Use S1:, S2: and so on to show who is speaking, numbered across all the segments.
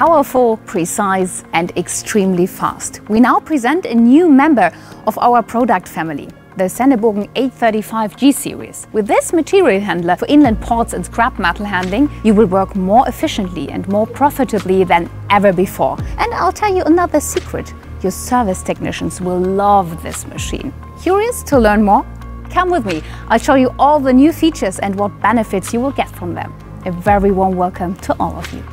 S1: powerful, precise, and extremely fast. We now present a new member of our product family the Sennebogen 835G series. With this material handler for inland ports and scrap metal handling, you will work more efficiently and more profitably than ever before. And I'll tell you another secret. Your service technicians will love this machine. Curious to learn more? Come with me. I'll show you all the new features and what benefits you will get from them. A very warm welcome to all of you.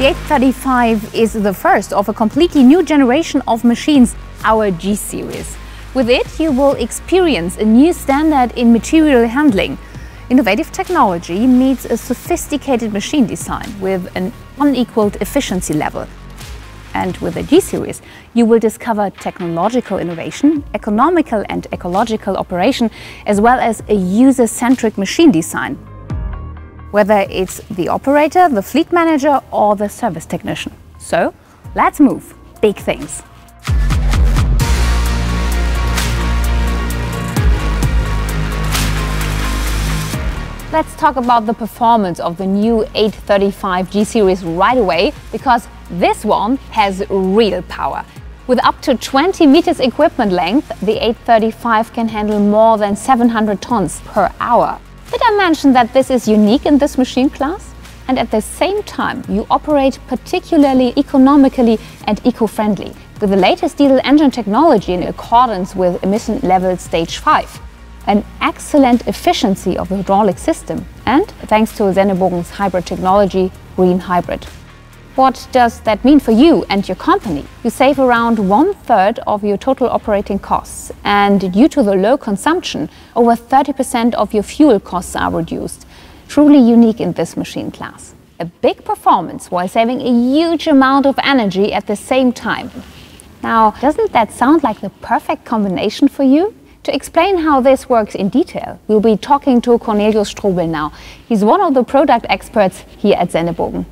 S1: The 835 is the first of a completely new generation of machines, our G series. With it, you will experience a new standard in material handling. Innovative technology meets a sophisticated machine design with an unequaled efficiency level. And with the G series, you will discover technological innovation, economical and ecological operation, as well as a user-centric machine design whether it's the operator, the fleet manager or the service technician. So let's move. Big things. Let's talk about the performance of the new 835 G series right away because this one has real power. With up to 20 meters equipment length, the 835 can handle more than 700 tons per hour. Did I mention that this is unique in this machine class? And at the same time, you operate particularly economically and eco-friendly with the latest diesel engine technology in accordance with emission level stage 5. An excellent efficiency of the hydraulic system and, thanks to Sennebogen's hybrid technology, green hybrid. What does that mean for you and your company? You save around one third of your total operating costs, and due to the low consumption, over 30% of your fuel costs are reduced. Truly unique in this machine class. A big performance while saving a huge amount of energy at the same time. Now, doesn't that sound like the perfect combination for you? To explain how this works in detail, we'll be talking to Cornelius Strobel now. He's one of the product experts here at Sennebogen.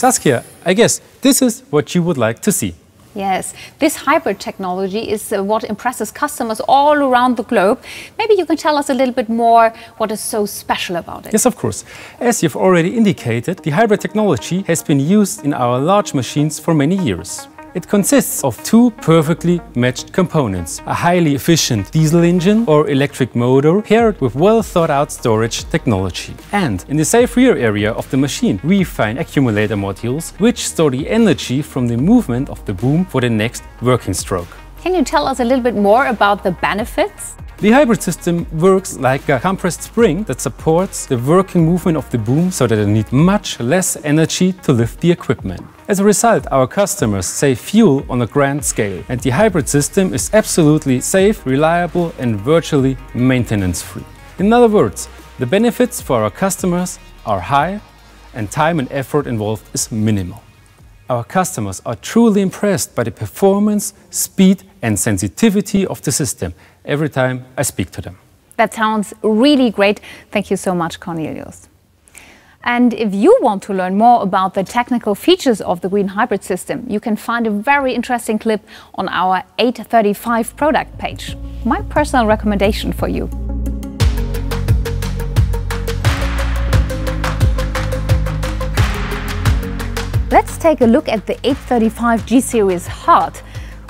S2: Saskia, I guess this is what you would like to see.
S1: Yes, this hybrid technology is uh, what impresses customers all around the globe. Maybe you can tell us a little bit more what is so special about it.
S2: Yes, of course. As you've already indicated, the hybrid technology has been used in our large machines for many years. It consists of two perfectly matched components, a highly efficient diesel engine or electric motor paired with well thought out storage technology. And in the safe rear area of the machine, we find accumulator modules which store the energy from the movement of the boom for the next working stroke.
S1: Can you tell us a little bit more about the benefits?
S2: The hybrid system works like a compressed spring that supports the working movement of the boom so that it needs much less energy to lift the equipment. As a result, our customers save fuel on a grand scale and the hybrid system is absolutely safe, reliable and virtually maintenance-free. In other words, the benefits for our customers are high and time and effort involved is minimal. Our customers are truly impressed by the performance, speed and sensitivity of the system every time I speak to them.
S1: That sounds really great. Thank you so much, Cornelius. And if you want to learn more about the technical features of the Green Hybrid system, you can find a very interesting clip on our 835 product page. My personal recommendation for you. Let's take a look at the 835 G Series heart.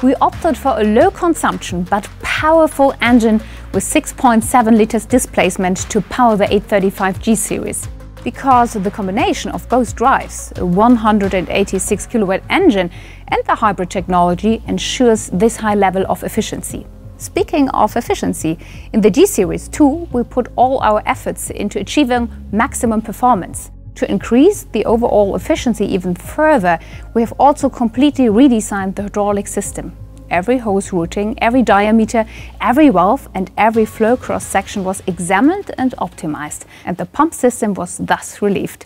S1: We opted for a low consumption but powerful engine with 6.7 liters displacement to power the 835 G Series. Because the combination of both drives, a 186 kilowatt engine and the hybrid technology ensures this high level of efficiency. Speaking of efficiency, in the G Series too, we put all our efforts into achieving maximum performance. To increase the overall efficiency even further, we have also completely redesigned the hydraulic system. Every hose routing, every diameter, every valve and every flow cross section was examined and optimized, and the pump system was thus relieved.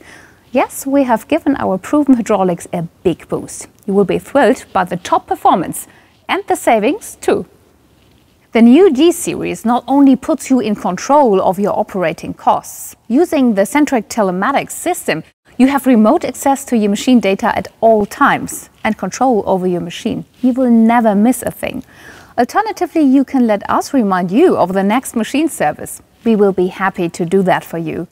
S1: Yes, we have given our proven hydraulics a big boost. You will be thrilled by the top performance and the savings too. The new G series not only puts you in control of your operating costs, using the SENtrack telematics system, you have remote access to your machine data at all times and control over your machine. You will never miss a thing. Alternatively, you can let us remind you of the next machine service. We will be happy to do that for you.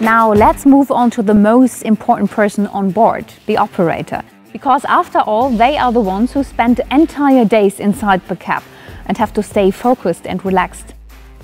S1: Now let's move on to the most important person on board, the operator. Because after all, they are the ones who spend entire days inside the cab and have to stay focused and relaxed.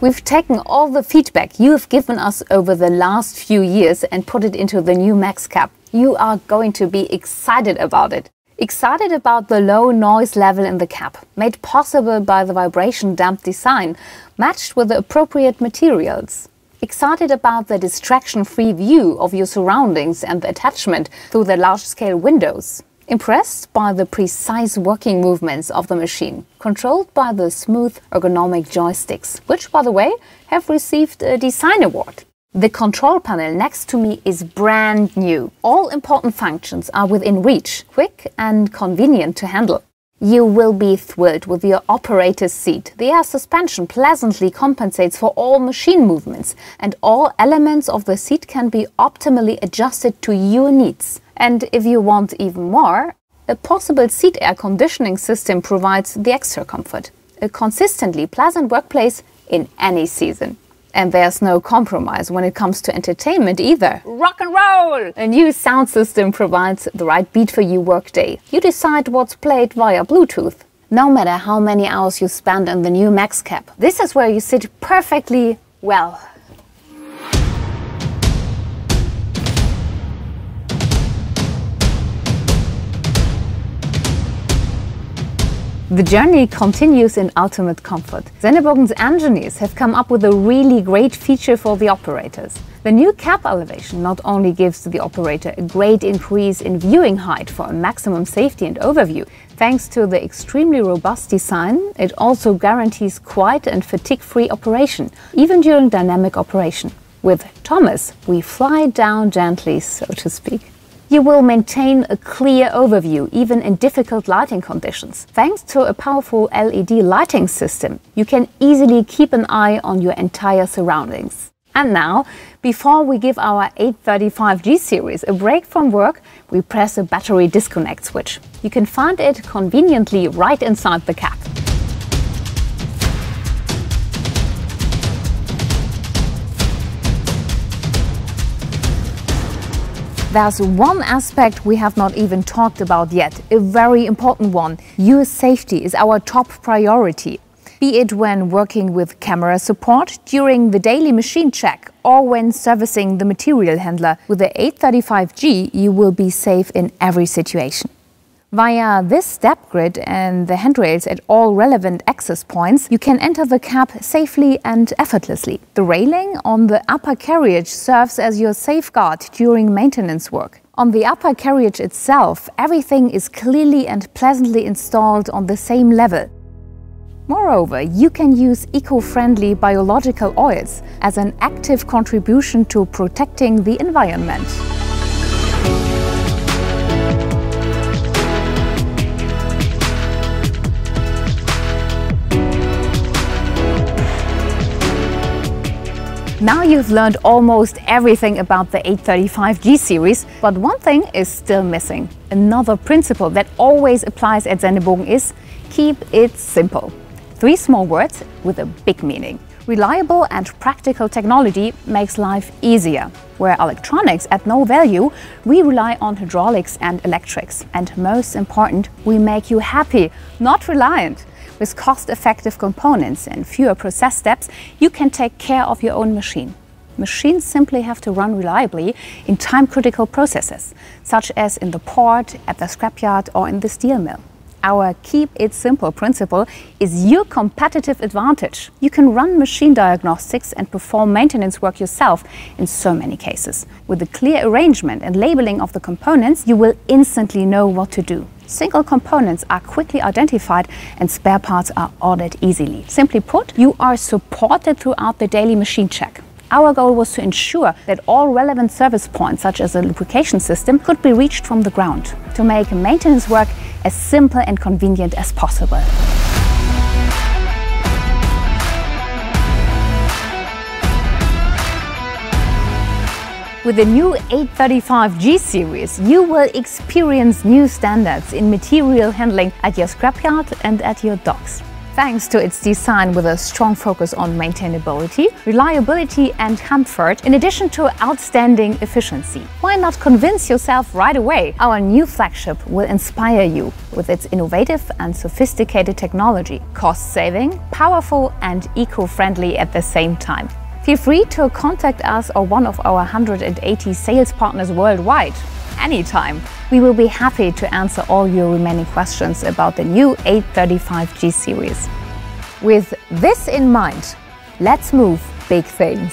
S1: We've taken all the feedback you have given us over the last few years and put it into the new Max Cab. You are going to be excited about it. Excited about the low noise level in the cab, made possible by the vibration damped design, matched with the appropriate materials excited about the distraction-free view of your surroundings and the attachment through the large-scale windows. Impressed by the precise working movements of the machine, controlled by the smooth ergonomic joysticks, which, by the way, have received a design award. The control panel next to me is brand new. All important functions are within reach, quick and convenient to handle. You will be thrilled with your operator's seat. The air suspension pleasantly compensates for all machine movements, and all elements of the seat can be optimally adjusted to your needs. And if you want even more, a possible seat air conditioning system provides the extra comfort. A consistently pleasant workplace in any season. And there's no compromise when it comes to entertainment either. Rock and roll! A new sound system provides the right beat for your workday. You decide what's played via Bluetooth. No matter how many hours you spend in the new Max Cab, this is where you sit perfectly well. The journey continues in ultimate comfort. Sennebogen's engineers have come up with a really great feature for the operators. The new cab elevation not only gives the operator a great increase in viewing height for a maximum safety and overview, thanks to the extremely robust design, it also guarantees quiet and fatigue-free operation, even during dynamic operation. With Thomas, we fly down gently, so to speak. You will maintain a clear overview even in difficult lighting conditions. Thanks to a powerful LED lighting system, you can easily keep an eye on your entire surroundings. And now, before we give our 835G series a break from work, we press a battery disconnect switch. You can find it conveniently right inside the cab. There's one aspect we have not even talked about yet, a very important one. Your safety is our top priority. Be it when working with camera support, during the daily machine check, or when servicing the material handler. With the 835G, you will be safe in every situation. Via this step grid and the handrails at all relevant access points, you can enter the cab safely and effortlessly. The railing on the upper carriage serves as your safeguard during maintenance work. On the upper carriage itself, everything is clearly and pleasantly installed on the same level. Moreover, you can use eco-friendly biological oils as an active contribution to protecting the environment. Now you've learned almost everything about the 835G series, but one thing is still missing. Another principle that always applies at Sennebogen is keep it simple. Three small words with a big meaning. Reliable and practical technology makes life easier. Where electronics add no value, we rely on hydraulics and electrics. And most important, we make you happy, not reliant. With cost-effective components and fewer process steps, you can take care of your own machine. Machines simply have to run reliably in time-critical processes, such as in the port, at the scrapyard or in the steel mill. Our keep it simple principle is your competitive advantage. You can run machine diagnostics and perform maintenance work yourself in so many cases. With a clear arrangement and labeling of the components, you will instantly know what to do. Single components are quickly identified and spare parts are ordered easily. Simply put, you are supported throughout the daily machine check. Our goal was to ensure that all relevant service points, such as a lubrication system, could be reached from the ground, to make maintenance work as simple and convenient as possible. With the new 835G series, you will experience new standards in material handling at your scrapyard and at your docks. thanks to its design with a strong focus on maintainability, reliability, and comfort, in addition to outstanding efficiency. Why not convince yourself right away? Our new flagship will inspire you with its innovative and sophisticated technology, cost saving, powerful, and eco friendly at the same time. Feel free to contact us or one of our 180 sales partners worldwide anytime. We will be happy to answer all your remaining questions about the new 835G series. With this in mind, let's move big things.